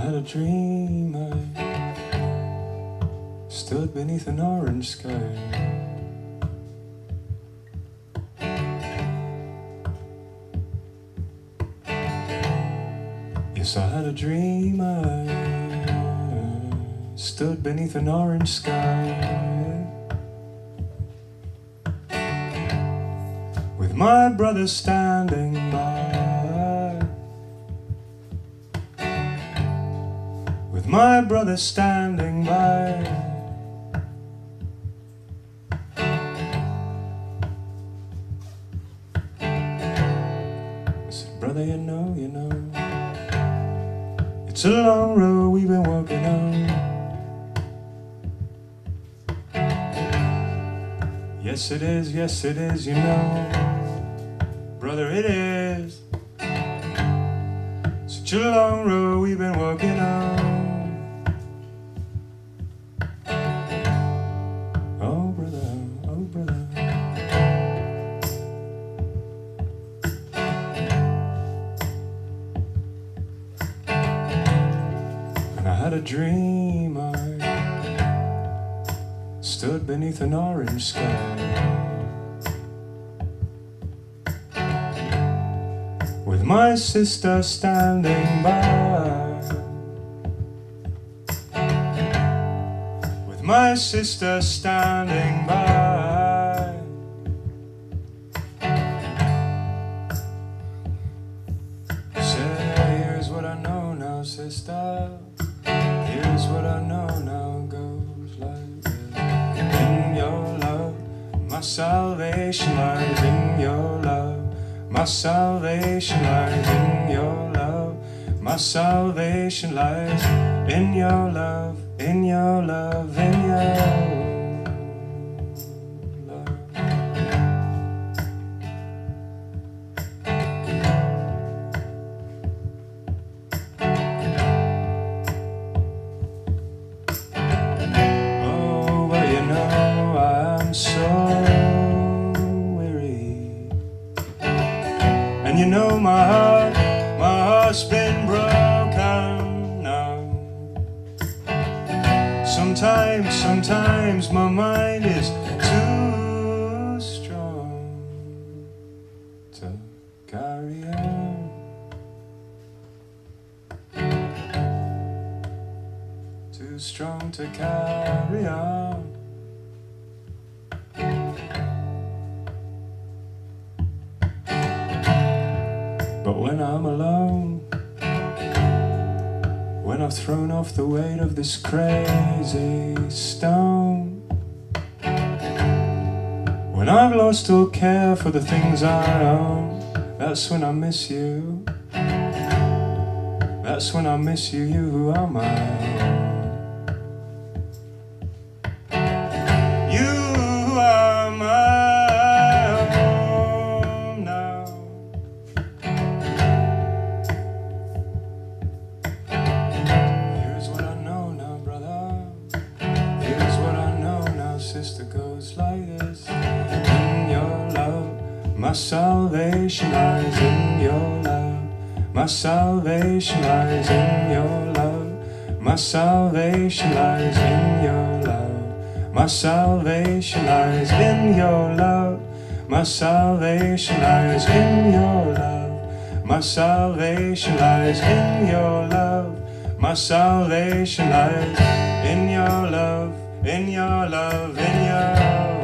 Had a dream I stood beneath an orange sky. Yes, I had a dream I stood beneath an orange sky. With my brother standing by. My brother standing by. I said, brother, you know, you know, it's a long road we've been walking on. Yes, it is, yes, it is, you know, brother, it is. Such a long road we've been walking Had a dream I stood beneath an orange sky with my sister standing by. With my sister standing by. Say, here's what I know now, sister. Here's what I know now goes like this. In your love, my salvation lies in your love. My salvation lies in your love. My salvation lies in your love, in your love, in your love. Sometimes, sometimes my mind is too strong to carry on. Too strong to carry on. But when I'm alone, when I've thrown off the weight of this crazy stone, when I've lost all care for the things I own, that's when I miss you. That's when I miss you, you who are. You my salvation lies in your love. My salvation lies in your love. My salvation lies in your love. My salvation lies in your love. My salvation lies in your love. My salvation lies in your love. My salvation lies in your love, in your love, in your